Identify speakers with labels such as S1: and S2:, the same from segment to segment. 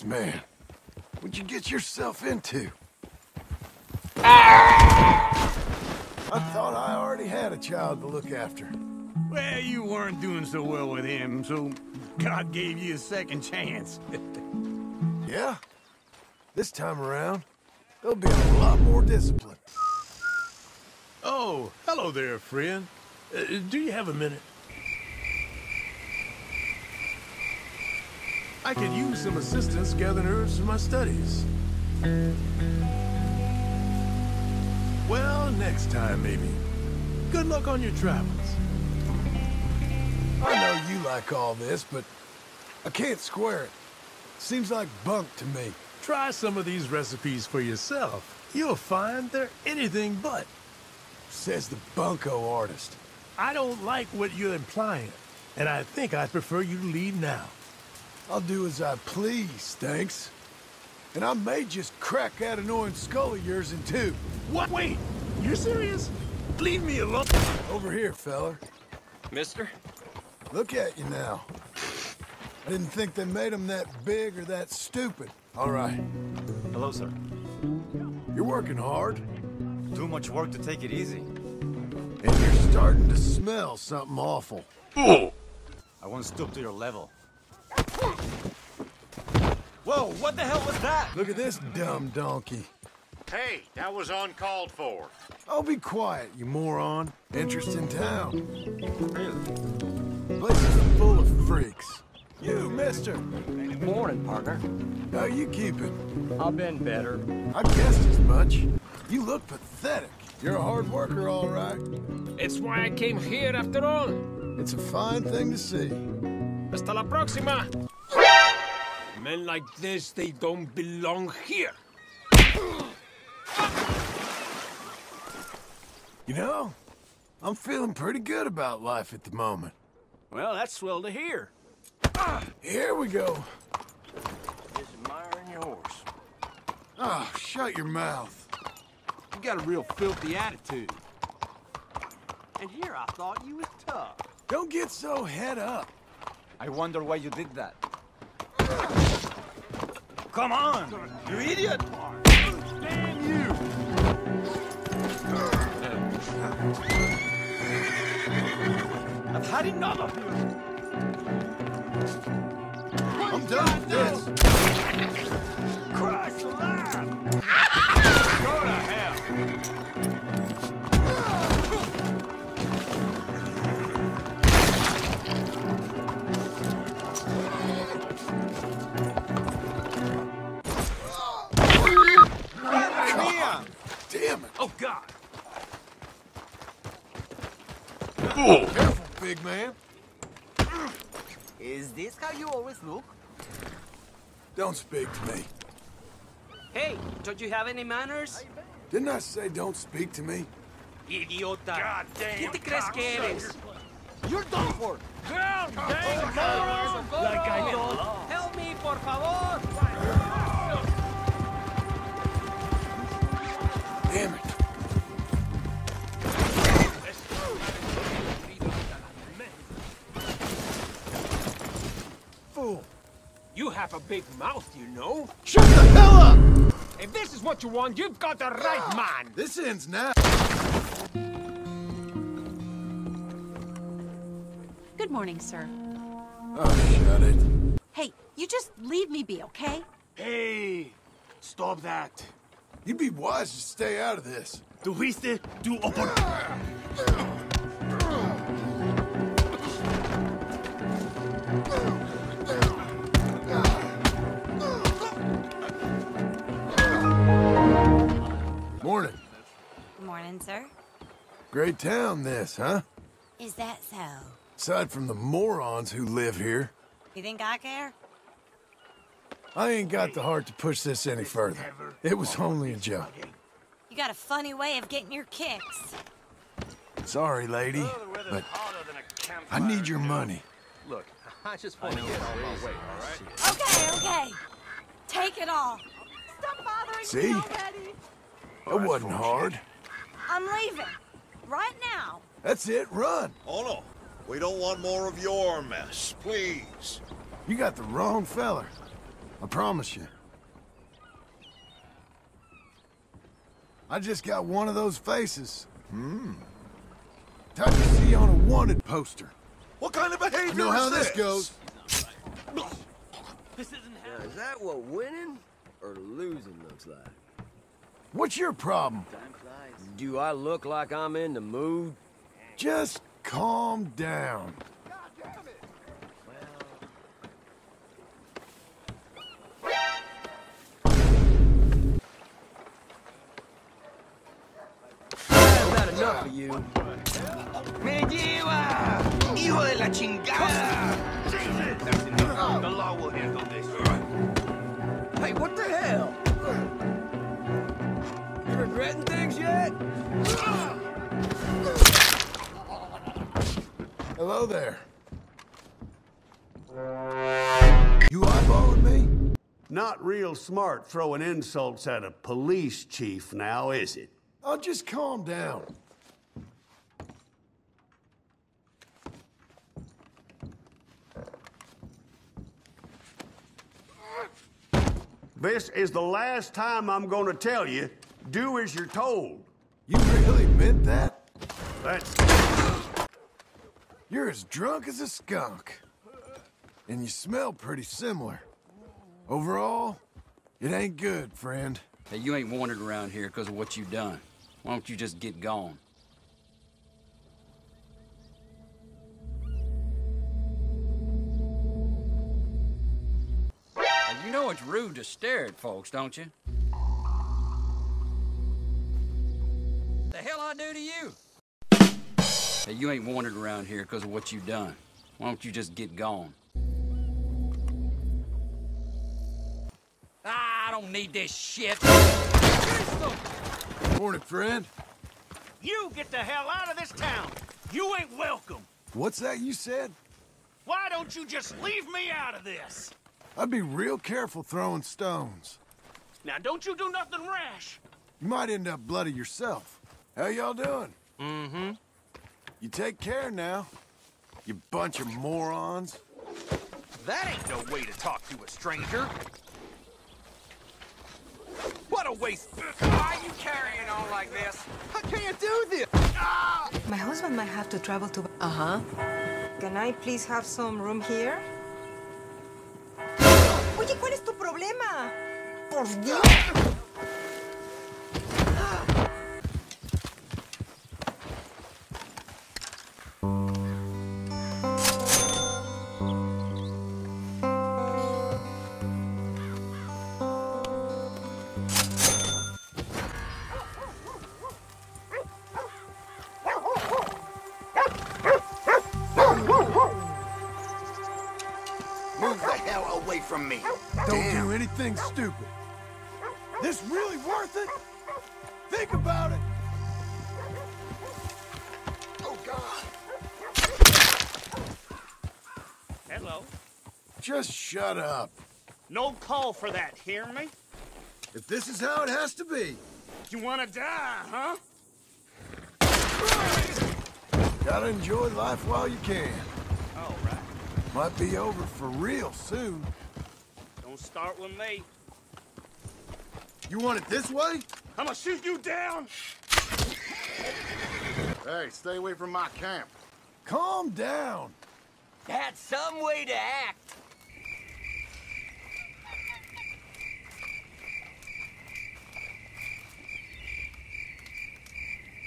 S1: Christ, man. What'd you get yourself into? I thought I already had a child to look after.
S2: Well, you weren't doing so well with him, so God gave you a second chance.
S1: Yeah? This time around, there'll be a lot more discipline.
S3: Oh, hello there, friend. Uh, do you have a minute? I could use some assistance gathering herbs for my studies. Well, next time, maybe. Good luck on your travels.
S1: I know you like all this, but I can't square it. Seems like bunk to me.
S3: Try some of these recipes for yourself. You'll find they're anything but.
S1: Says the bunko artist.
S3: I don't like what you're implying, and I think I'd prefer you to leave now.
S1: I'll do as I please, thanks. And I may just crack that annoying skull of yours in two.
S3: What? Wait, you're serious? Leave me alone.
S1: Over here, feller.
S4: Mister?
S1: Look at you now. I didn't think they made them that big or that stupid. All right.
S4: Hello, sir.
S1: You're working hard,
S4: Too much work to take it easy.
S1: and you're starting to smell something awful. Oh.
S4: I won't stoop to your level. Whoa, what the hell was that?
S1: Look at this dumb donkey.
S5: Hey, that was uncalled for.
S1: Oh, be quiet, you moron. Interest in town.
S4: Really?
S1: Place is full of freaks. You, mister.
S6: Morning, partner.
S1: How you keeping?
S6: I've been better.
S1: I guessed as much. You look pathetic. You're a hard worker, all right.
S6: It's why I came here after all.
S1: It's a fine thing to see.
S6: Hasta la próxima. Men like this, they don't belong here.
S1: You know, I'm feeling pretty good about life at the moment.
S2: well, that's swell to hear.
S1: Here we go.
S2: Just admiring yours.
S1: Oh, shut your mouth.
S2: You got a real filthy attitude. And here I thought you was tough.
S1: Don't get so head up.
S4: I wonder why you did that. Come on, you idiot!
S2: Damn you!
S4: I've had enough of you!
S1: I'm done with this. Damn it.
S2: Oh, God!
S1: Careful, big man.
S7: Is this how you always look?
S1: Don't speak to me.
S7: Hey, don't you have any manners?
S1: Didn't I say don't speak to me?
S7: Idiota.
S2: God damn
S7: ¿Quién te crees que eres?
S4: You're done for!
S2: God damn, moron!
S7: Like I thought. Help me, por favor.
S6: You have a big mouth, you know.
S1: Shut the hell up!
S6: If this is what you want, you've got the right man.
S1: This ends now.
S8: Good morning, sir.
S1: Oh, shut it.
S8: Hey, you just leave me be, okay?
S2: Hey, stop that.
S1: You'd be wise to stay out of this.
S2: Tuviste tu oportunidad.
S1: Morning.
S8: Good morning, sir.
S1: Great town, this, huh?
S8: Is that so?
S1: Aside from the morons who live here,
S8: You think I care?
S1: I ain't got the heart to push this any further. It was only a joke.
S8: You got a funny way of getting your kicks.
S1: Sorry, lady, oh, but I need your money.
S4: Look, I just want to get on my way, alright?
S8: Okay, okay. Take it all. Stop bothering
S1: See?
S8: me already.
S1: It wasn't hard.
S8: I'm leaving. Right now.
S1: That's it, run.
S9: Oh no, we don't want more of your mess, please.
S1: You got the wrong feller. I promise you. I just got one of those faces. Hmm. Type you see on a wanted poster.
S9: What kind of behavior
S1: You know how this goes.
S4: This isn't. is that what winning or losing looks like?
S1: What's your problem?
S4: Do I look like I'm in the mood?
S1: Just calm down.
S4: I've had enough of you.
S10: ¡Me lleva! ¡Hijo de la chingada! The law will handle this.
S4: Hey, what the hell?
S1: Hello there. You eyeballing me?
S9: Not real smart throwing insults at a police chief now, is it?
S1: I'll just calm down.
S9: This is the last time I'm gonna tell you, do as you're told.
S1: You really meant that?
S9: That's...
S1: You're as drunk as a skunk. And you smell pretty similar. Overall, it ain't good, friend.
S11: Hey, you ain't wanted around here because of what you've done. Why don't you just get gone? You know it's rude to stare at folks, don't you? The hell I do to you? Hey, you ain't wanted around here because of what you done. Why don't you just get gone? Ah, I don't need this shit.
S1: Morning, friend.
S10: You get the hell out of this town! You ain't welcome!
S1: What's that you said?
S10: Why don't you just leave me out of this?
S1: I'd be real careful throwing stones.
S10: Now, don't you do nothing rash.
S1: You might end up bloody yourself. How y'all doing?
S10: Mm-hmm.
S1: You take care now. You bunch of morons.
S10: That ain't no way to talk to a stranger. What a waste. Why are you carrying on like this? I can't do this. Ah!
S12: My husband might have to travel to... Uh-huh. Can I please have some room here? Oye, ¿cuál es tu problema? Por Dios.
S10: From me.
S1: Don't do anything stupid. This really worth it? Think about it.
S10: Oh, God. Hello.
S1: Just shut up.
S10: No call for that, hear me?
S1: If this is how it has to be.
S10: You wanna die, huh?
S1: Gotta enjoy life while you can.
S10: All right.
S1: Might be over for real soon.
S10: Don't start with me.
S1: You want it this way?
S10: I'm gonna shoot you down.
S5: Hey, stay away from my camp.
S1: Calm down.
S4: That's some way to act.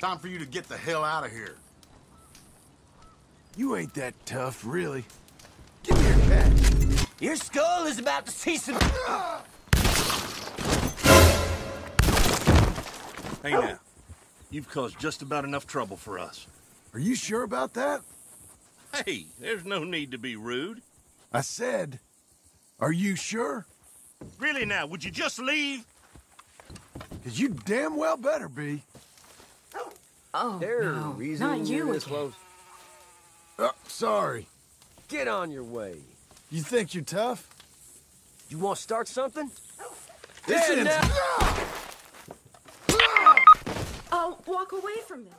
S5: Time for you to get the hell out of here.
S1: You ain't that tough, really.
S4: Your skull is about to see some...
S9: Hey now, you've caused just about enough trouble for us.
S1: Are you sure about that?
S9: Hey, there's no need to be rude.
S1: I said, are you sure?
S9: Really now, would you just leave?
S1: Because you damn well better be.
S12: Oh,
S4: There are
S12: no.
S4: reasons
S12: Not
S4: you're
S12: you
S4: this
S12: again.
S4: close.
S1: Uh, sorry.
S4: Get on your way.
S1: You think you're tough?
S4: You want to start something?
S1: This
S4: Yeah,
S1: ends-
S4: now-
S12: Oh, walk away from me.